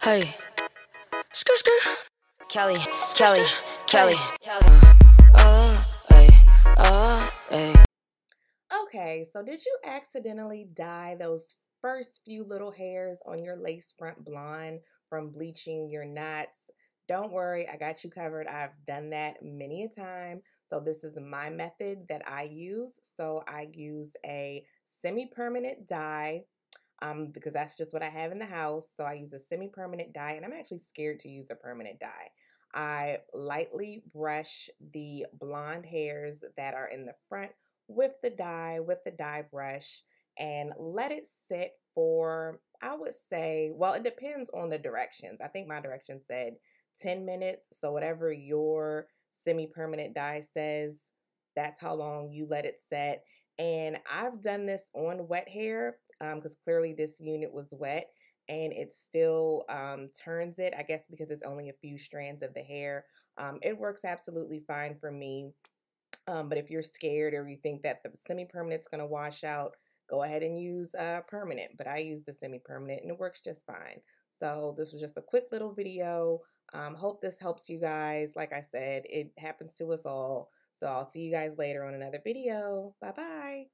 Hey. Skr, skr. Kellie, Kellie, Kellie. Uh, hey, uh, hey. Okay, so did you accidentally dye those first few little hairs on your lace front blonde from bleaching your knots? Don't worry, I got you covered. I've done that many a time. So this is my method that I use. So I use a semi-permanent dye um, because that's just what I have in the house. So I use a semi-permanent dye and I'm actually scared to use a permanent dye. I lightly brush the blonde hairs that are in the front with the dye, with the dye brush, and let it sit for, I would say, well, it depends on the directions. I think my direction said 10 minutes. So whatever your semi-permanent dye says, that's how long you let it set. And I've done this on wet hair because um, clearly this unit was wet and it still um, turns it, I guess because it's only a few strands of the hair. Um, it works absolutely fine for me. Um, but if you're scared or you think that the semi-permanent is going to wash out, go ahead and use uh, permanent. But I use the semi-permanent and it works just fine. So this was just a quick little video. Um, hope this helps you guys. Like I said, it happens to us all. So I'll see you guys later on another video. Bye-bye.